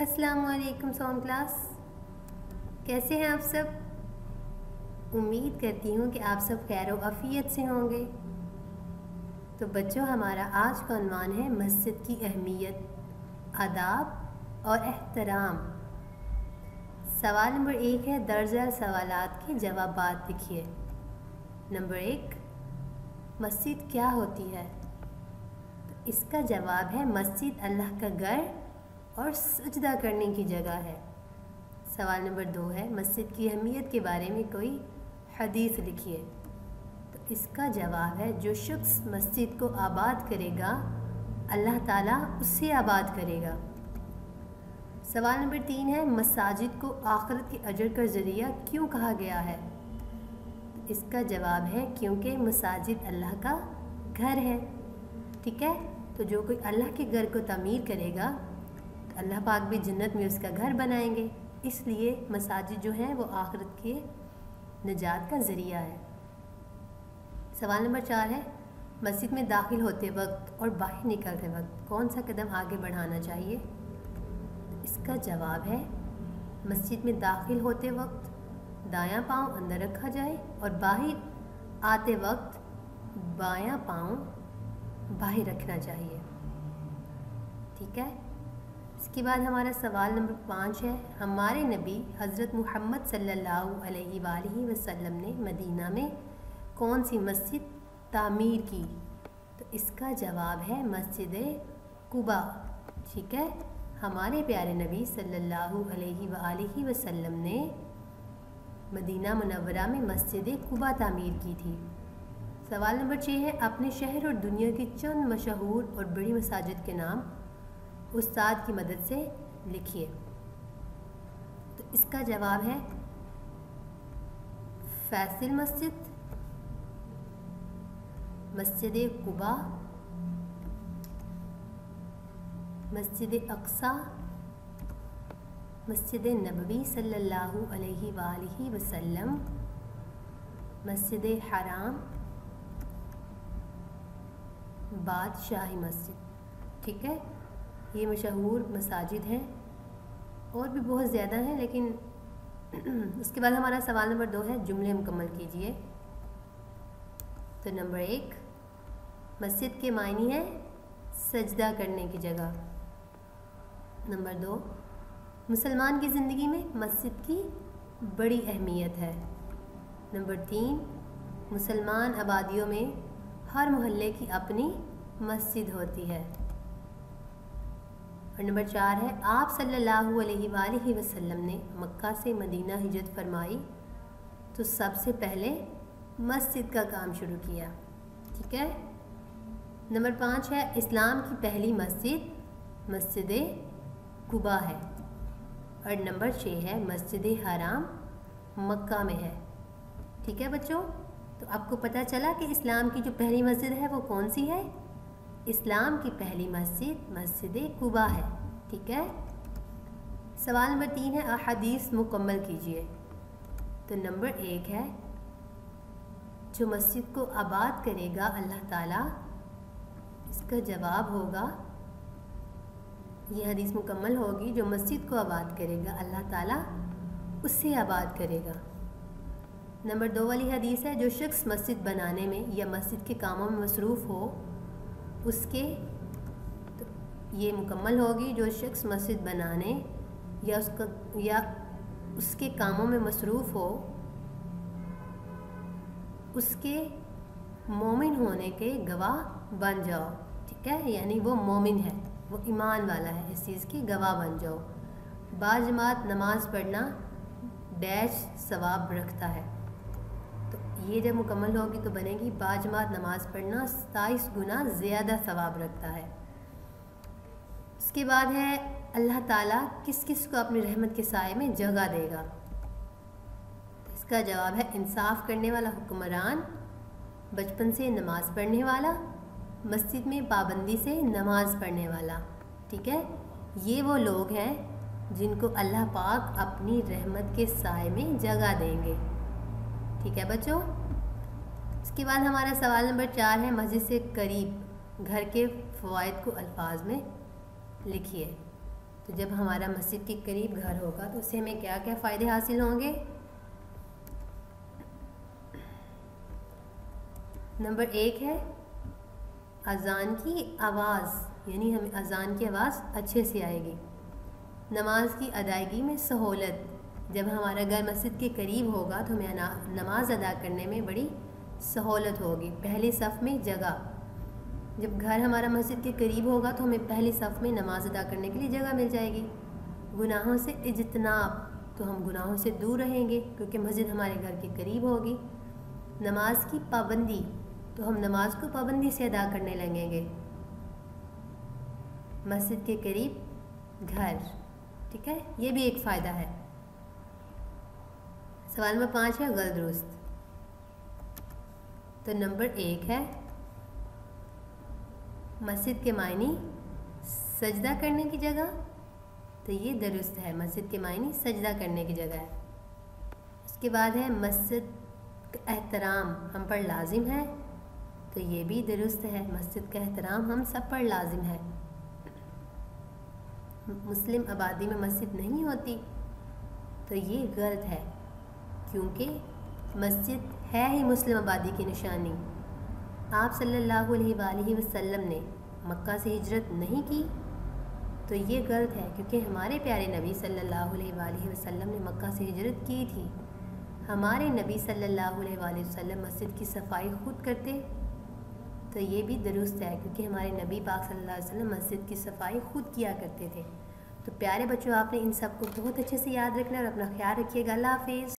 अस्सलाम वालेकुम सोम क्लास। कैसे हैं आप सब? उम्मीद करती हूँ कि आप सब खैर अफ़ियत से होंगे। तो बच्चों, हमारा आज का अनवान है मस्जिद की अहमियत, आदाब और एहतराम। सवाल नंबर एक है, दर्जा सवालात के जवाब लिखिए। नंबर एक, मस्जिद क्या होती है? तो इसका जवाब है, मस्जिद अल्लाह का घर और सजदा करने की जगह है। सवाल नंबर दो है, मस्जिद की अहमियत के बारे में कोई हदीस लिखिए। तो इसका जवाब है, जो शख्स मस्जिद को आबाद करेगा, अल्लाह ताला उससे आबाद करेगा। सवाल नंबर तीन है, मसाजिद को आखरत के अजर का ज़रिया क्यों कहा गया है? इसका जवाब है, क्योंकि मसाजिद अल्लाह का घर है। ठीक है? तो जो कोई अल्लाह के घर को तमीर करेगा अल्लाह पाक भी जन्नत में उसका घर बनाएँगे। इसलिए मसाजिद जो हैं, वो आखरत के निजात का ज़रिया है। सवाल नंबर चार है, मस्जिद में दाखिल होते वक्त और बाहर निकलते वक्त कौन सा कदम आगे बढ़ाना चाहिए? इसका जवाब है, मस्जिद में दाखिल होते वक्त दायां पाँव अंदर रखा जाए और बाहर आते वक्त बायां पाँव बाहर रखना चाहिए। ठीक है? इसके बाद हमारा सवाल नंबर पाँच है। हमारे नबी हज़रत मोहम्मद अलैहि वसल्लम ने मदीना में कौन सी मस्जिद तामीर की? तो इसका जवाब है मस्जिद कुबा। ठीक है? हमारे प्यारे नबी अलैहि वसल्लम ने मदीना मुनवरा में मस्जिद कुबा तामीर की थी। सवाल नंबर छः है, अपने शहर और दुनिया की चंद मशहूर और बड़ी मसाजिद के नाम उस्ताद की मदद से लिखिए। तो इसका जवाब है, फैसिल मस्जिद मस्जिद कुबा, मस्जिद अक्सा, मस्जिद नबवी सल्लल्लाहु अलैहि वसल्लम, मस्जिद हराम, बादशाही मस्जिद। ठीक है? ये मशहूर मसाजिद हैं। और भी बहुत ज़्यादा हैं, लेकिन उसके बाद हमारा सवाल नंबर दो है, जुमले मुकम्मल कीजिए। तो नंबर एक, मस्जिद के मायनी है सजदा करने की जगह। नंबर दो, मुसलमान की ज़िंदगी में मस्जिद की बड़ी अहमियत है। नंबर तीन, मुसलमान आबादियों में हर मोहल्ले की अपनी मस्जिद होती है। और नंबर चार है, आप सल्लल्लाहु अलैहि वसल्लम ने मक्का से मदीना हिजरत फरमाई तो सबसे पहले मस्जिद का काम शुरू किया। ठीक है? नंबर पाँच है, इस्लाम की पहली मस्जिद मस्जिद कुबा है। और नंबर छः है, मस्जिद हराम मक्का में है। ठीक है बच्चों? तो आपको पता चला कि इस्लाम की जो पहली मस्जिद है, वो कौन सी है? इस्लाम की पहली मस्जिद मस्जिद कुबा है, ठीक है? सवाल नंबर तीन है, अहदीस मुकम्मल कीजिए। तो नंबर एक है, जो मस्जिद को आबाद करेगा, अल्लाह ताला, इसका जवाब होगा यह हदीस मुकम्मल होगी, जो मस्जिद को आबाद करेगा, अल्लाह ताला उससे आबाद करेगा। नंबर दो वाली हदीस है, जो शख्स मस्जिद बनाने में या मस्जिद के कामों में मसरूफ़ हो उसके तो ये मुकम्मल होगी जो शख्स मस्जिद बनाने या उसका, या उसके कामों में मसरूफ़ हो, उसके मोमिन होने के गवाह बन जाओ, ठीक है? यानी वो मोमिन है, वो ईमान वाला है, इस चीज़ की गवाह बन जाओ। बाजमात, नमाज़ पढ़ना, डैश, सवाब रखता है। ये जब मुकम्मल होगी तो बनेगी बाजमात नमाज़ पढ़ना सताईस गुना ज़्यादा सवाब रखता है। उसके बाद है, अल्लाह ताला किस किस को अपनी रहमत के साय में जगह देगा। इसका जवाब है, इंसाफ करने वाला हुक्मरान, बचपन से नमाज़ पढ़ने वाला, मस्जिद में पाबंदी से नमाज़ पढ़ने वाला, ठीक है? ये वो लोग हैं जिनको अल्लाह पाक अपनी रहमत के साय में जगह देंगे। ठीक है, बच्चों। इसके बाद हमारा सवाल नंबर चार है, मस्जिद से करीब घर के फ़वाद को अल्फाज में लिखिए। तो जब हमारा मस्जिद के करीब घर होगा तो उससे हमें क्या क्या फ़ायदे हासिल होंगे? नंबर एक है, अज़ान की आवाज़, यानी हमें अज़ान की आवाज़ अच्छे से आएगी। नमाज़ की अदायगी में सहूलत जब हमारा घर मस्जिद के करीब होगा तो हमें नमाज़ अदा करने में बड़ी सहूलत होगी। पहले सफ़ में जगह। जब घर हमारा मस्जिद के करीब होगा तो हमें पहले सफ़ में नमाज़ अदा करने के लिए जगह मिल जाएगी। गुनाहों से इजतनाब। तो हम गुनाहों से दूर रहेंगे, क्योंकि मस्जिद हमारे घर के करीब होगी। नमाज़ की पाबंदी। तो हम नमाज़ को पाबंदी से अदा करने लगेंगे। मस्जिद के करीब घर। ठीक है? ये भी एक फ़ायदा है। सवाल नंबर पाँच है गल दुरुस्त। तो नंबर एक है, मस्जिद के मायनी सजदा करने की जगह। तो ये दुरुस्त है, मस्जिद के मायने सजदा करने की जगह है। उसके बाद है, मस्जिद का एहतराम, हम पर लाजिम है। तो ये भी दुरुस्त है, मस्जिद का एहतराम हम सब पर लाजिम है। मुस्लिम आबादी में मस्जिद नहीं होती तो ये गलत है। क्योंकि मस्जिद है ही मुस्लिम आबादी की निशानी। आप सल्लल्लाहु अलैहि वसल्लम ने मक्का से हिजरत नहीं की? तो ये गलत है, क्योंकि हमारे प्यारे नबी सल्लल्लाहु अलैहि वसल्लम ने मक्का से हिजरत की थी। हमारे नबी सल्लल्लाहु अलैहि वसल्लम मस्जिद की सफ़ाई खुद करते। तो ये भी दुरुस्त है, क्योंकि हमारे नबी पाक सल्लल्लाहु अलैहि वसल्लम मस्जिद की सफ़ाई खुद किया करते थे। तो प्यारे बच्चों, आपने इन सबको बहुत अच्छे से याद रखना और अपना ख्याल रखिएगा। अल्लाह हाफिज़।